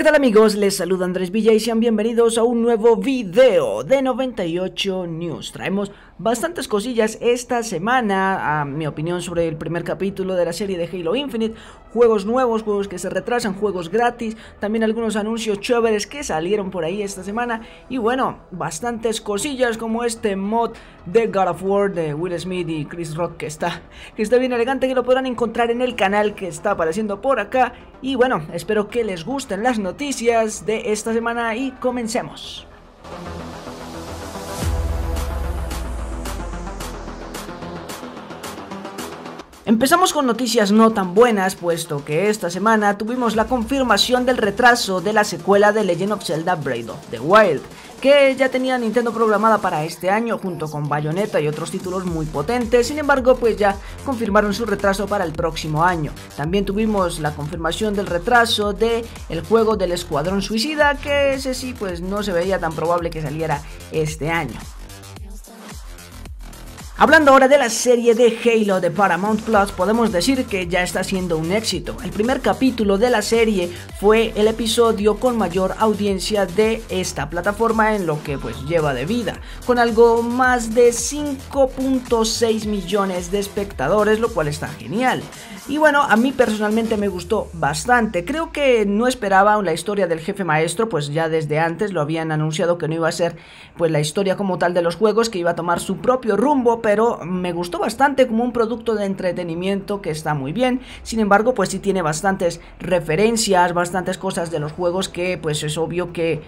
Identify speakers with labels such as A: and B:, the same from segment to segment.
A: ¿qué tal amigos? Les saluda Andrés Villa y sean bienvenidos a un nuevo video de 98 News. Traemos bastantes cosillas esta semana, mi opinión sobre el primer capítulo de la serie de Halo Infinite, juegos nuevos, juegos que se retrasan, juegos gratis, también algunos anuncios chéveres que salieron por ahí esta semana y bueno, bastantes cosillas como este mod de God of War de Will Smith y Chris Rock que está, que está bien elegante, que lo podrán encontrar en el canal que está apareciendo por acá y bueno, espero que les gusten las noticias de esta semana y comencemos. Empezamos con noticias no tan buenas, puesto que esta semana tuvimos la confirmación del retraso de la secuela de Legend of Zelda Breath of the Wild, que ya tenía Nintendo programada para este año junto con Bayonetta y otros títulos muy potentes, sin embargo pues ya confirmaron su retraso para el próximo año. También tuvimos la confirmación del retraso de el juego del Escuadrón Suicida, que ese sí pues no se veía tan probable que saliera este año. Hablando ahora de la serie de Halo de Paramount Plus, podemos decir que ya está siendo un éxito. El primer capítulo de la serie fue el episodio con mayor audiencia de esta plataforma en lo que pues lleva de vida, con algo más de 5.6 millones de espectadores, lo cual está genial. Y bueno, a mí personalmente me gustó bastante. Creo que no esperaba la historia del jefe maestro, pues ya desde antes lo habían anunciado que no iba a ser pues la historia como tal de los juegos, que iba a tomar su propio rumbo, me gustó bastante como un producto de entretenimiento que está muy bien. Sin embargo, pues sí tiene bastantes referencias, bastantes cosas de los juegos que pues es obvio que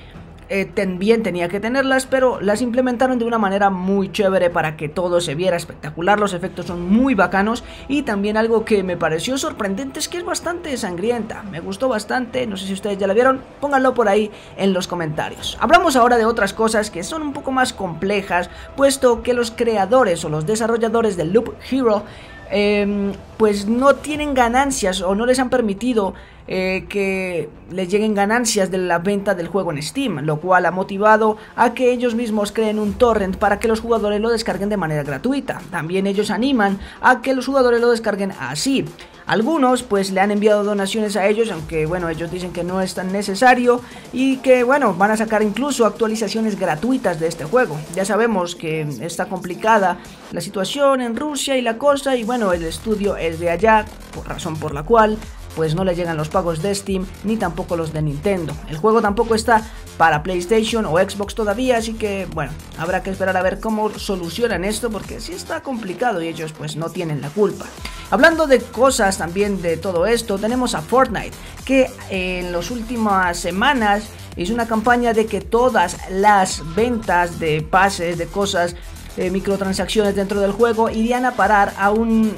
A: eh, también tenía que tenerlas, pero las implementaron de una manera muy chévere para que todo se viera espectacular, los efectos son muy bacanos y también algo que me pareció sorprendente es que es bastante sangrienta, me gustó bastante, no sé si ustedes ya la vieron, pónganlo por ahí en los comentarios. Hablamos ahora de otras cosas que son un poco más complejas, puesto que los creadores o los desarrolladores de Loop Hero Em, pues no tienen ganancias o no les han permitido eh, que les lleguen ganancias de la venta del juego en Steam, lo cual ha motivado a que ellos mismos creen un torrent para que los jugadores lo descarguen de manera gratuita. También ellos animan a que los jugadores lo descarguen así. Algunos pues le han enviado donaciones a ellos, aunque bueno, ellos dicen que no es tan necesario y que bueno, van a sacar incluso actualizaciones gratuitas de este juego. Ya sabemos que está complicada la situación en Rusia y la cosa y bueno, el estudio es de allá, por razón por la cual pues no le llegan los pagos de Steam ni tampoco los de Nintendo. El juego tampoco está para PlayStation o Xbox todavía, así que bueno, habrá que esperar a ver cómo solucionan esto porque sí está complicado y ellos pues no tienen la culpa. Hablando de cosas también de todo esto, tenemos a Fortnite que en las últimas semanas hizo una campaña de que todas las ventas de pases, de cosas, de microtransacciones dentro del juego irían a parar a un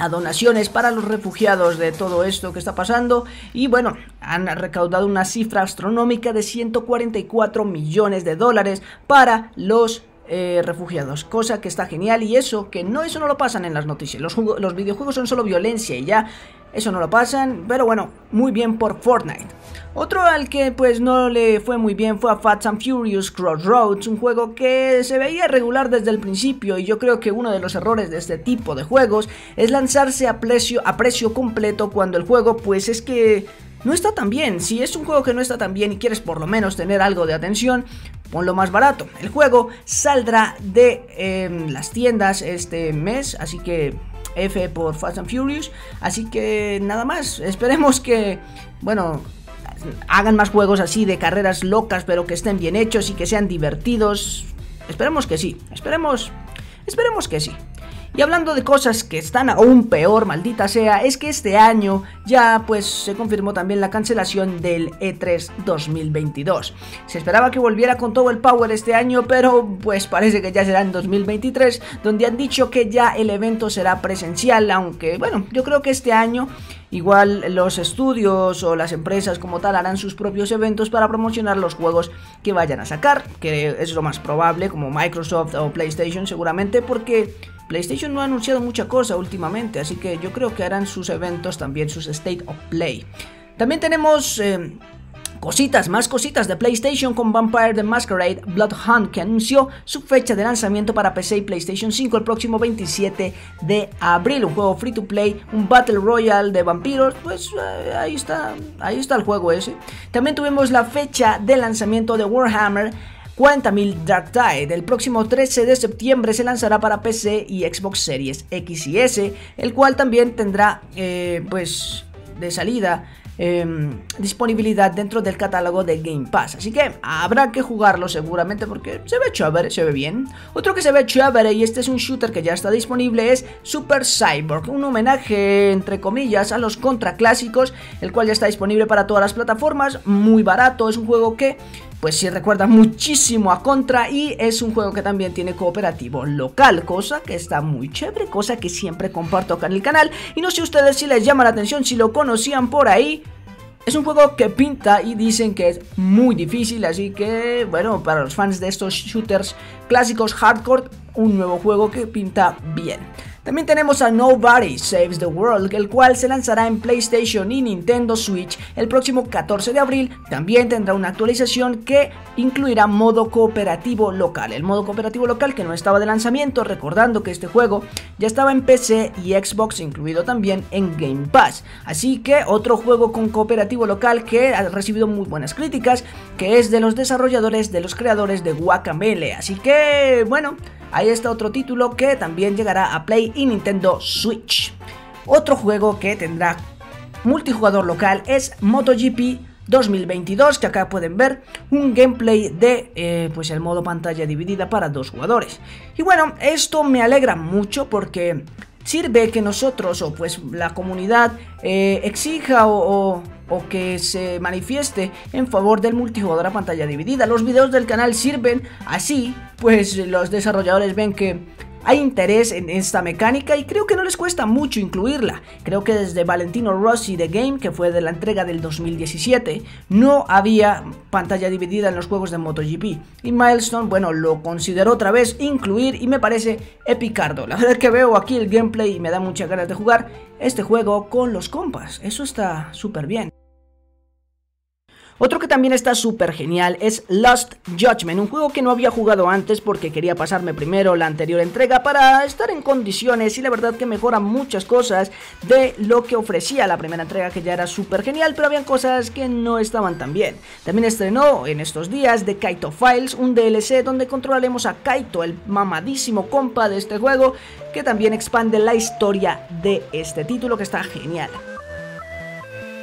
A: a donaciones para los refugiados de todo esto que está pasando. Y bueno, han recaudado una cifra astronómica de 144 millones de dólares para los eh, refugiados, cosa que está genial y eso, que no, eso no lo pasan en las noticias, los, los videojuegos son solo violencia y ya, eso no lo pasan, pero bueno, muy bien por Fortnite. Otro al que pues no le fue muy bien fue a Fast and Furious Crossroads, un juego que se veía regular desde el principio y yo creo que uno de los errores de este tipo de juegos es lanzarse a precio, a precio completo cuando el juego pues es que no está tan bien. Si es un juego que no está tan bien y quieres por lo menos tener algo de atención, ponlo más barato. El juego saldrá de em, las tiendas este mes, así que F por Fast and Furious. Así que nada más, esperemos que, bueno, hagan más juegos así de carreras locas, pero que estén bien hechos y que sean divertidos. Esperemos que sí, esperemos, esperemos que sí. Y hablando de cosas que están aún peor, maldita sea, es que este año ya pues se confirmó también la cancelación del E3 2022. Se esperaba que volviera con todo el power este año, pero pues parece que ya será en 2023, donde han dicho que ya el evento será presencial, aunque bueno, yo creo que este año Igual los estudios o las empresas como tal harán sus propios eventos para promocionar los juegos que vayan a sacar, que es lo más probable, como Microsoft o PlayStation seguramente, porque PlayStation no ha anunciado mucha cosa últimamente, así que yo creo que harán sus eventos también, sus State of Play. También tenemos... Eh, Cositas, más cositas de PlayStation con Vampire the Masquerade Bloodhound que anunció su fecha de lanzamiento para PC y PlayStation 5 el próximo 27 de abril. Un juego free to play, un Battle Royale de vampiros, pues eh, ahí está, ahí está el juego ese. También tuvimos la fecha de lanzamiento de Warhammer 40.000 Dark Tide. El próximo 13 de septiembre se lanzará para PC y Xbox Series X y S, el cual también tendrá eh, pues de salida Em, disponibilidad dentro del catálogo de Game Pass. Así que habrá que jugarlo seguramente porque se ve chévere, se ve bien. Otro que se ve chévere y este es un shooter que ya está disponible es Super Cyborg, un homenaje entre comillas a los contra clásicos, el cual ya está disponible para todas las plataformas, muy barato, es un juego que pues sí recuerda muchísimo a Contra y es un juego que también tiene cooperativo local, cosa que está muy chévere, cosa que siempre comparto acá en el canal y no sé ustedes si les llama la atención, si lo conocían por ahí, es un juego que pinta y dicen que es muy difícil, así que bueno, para los fans de estos shooters clásicos hardcore, un nuevo juego que pinta bien. También tenemos a Nobody Saves the World, el cual se lanzará en PlayStation y Nintendo Switch el próximo 14 de abril. También tendrá una actualización que incluirá modo cooperativo local. El modo cooperativo local que no estaba de lanzamiento, recordando que este juego ya estaba en PC y Xbox, incluido también en Game Pass. Así que otro juego con cooperativo local que ha recibido muy buenas críticas, que es de los desarrolladores, de los creadores de Guacamele. Así que, bueno, Ahí está otro título que también llegará a Play y Nintendo Switch. Otro juego que tendrá multijugador local es MotoGP 2022 que acá pueden ver un gameplay de eh, pues el modo pantalla dividida para dos jugadores y bueno esto me alegra mucho porque sirve que nosotros o pues la comunidad eh, exija o, o, que se manifieste en favor del multijugador a pantalla dividida. Los videos del canal sirven así, pues los desarrolladores ven que hay interés en esta mecánica y creo que no les cuesta mucho incluirla. Creo que desde Valentino Rossi The Game, que fue de la entrega del 2017, no había pantalla dividida en los juegos de MotoGP. Y Milestone, bueno, lo consideró otra vez incluir y me parece epicardo. La verdad es que veo aquí el gameplay y me da muchas ganas de jugar este juego con los compas. Eso está súper bien. Otro que también está súper genial es Lost Judgment, un juego que no había jugado antes porque quería pasarme primero la anterior entrega para estar en condiciones y la verdad que mejora muchas cosas de lo que ofrecía la primera entrega que ya era súper genial, pero habían cosas que no estaban tan bien. También estrenó en estos días The Kaito Files, un DLC donde controlaremos a Kaito, el mamadísimo compa de este juego, que también expande la historia de este título que está genial.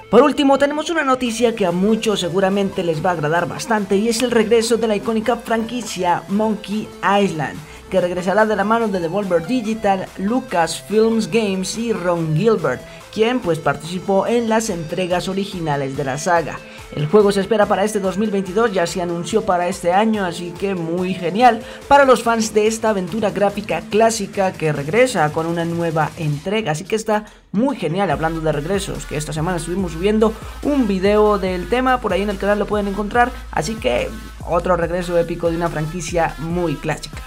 A: Por último, tenemos una noticia que a muchos seguramente les va a agradar bastante y es el regreso de la icónica franquicia Monkey Island, que regresará de la mano de Devolver Digital, Lucas Films Games y Ron Gilbert, quien pues participó en las entregas originales de la saga. El juego se espera para este 2022, ya se anunció para este año, así que muy genial para los fans de esta aventura gráfica clásica que regresa con una nueva entrega, así que está muy genial hablando de regresos, que esta semana estuvimos subiendo un video del tema, por ahí en el canal lo pueden encontrar, así que otro regreso épico de una franquicia muy clásica.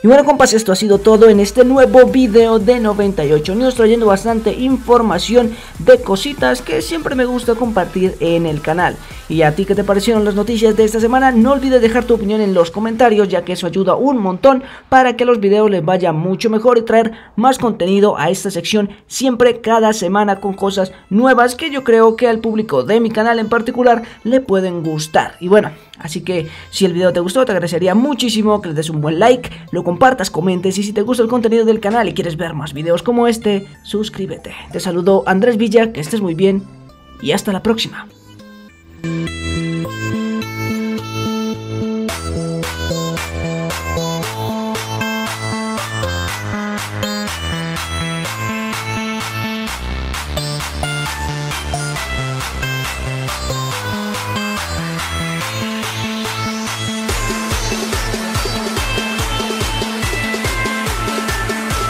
A: Y bueno compas, esto ha sido todo en este nuevo video de 98 News trayendo bastante información de cositas que siempre me gusta compartir en el canal. Y a ti que te parecieron las noticias de esta semana, no olvides dejar tu opinión en los comentarios ya que eso ayuda un montón para que los videos les vaya mucho mejor y traer más contenido a esta sección siempre cada semana con cosas nuevas que yo creo que al público de mi canal en particular le pueden gustar. Y bueno, Así que si el video te gustó te agradecería muchísimo que le des un buen like, lo compartas, comentes y si te gusta el contenido del canal y quieres ver más videos como este, suscríbete. Te saludo Andrés Villa, que estés muy bien y hasta la próxima.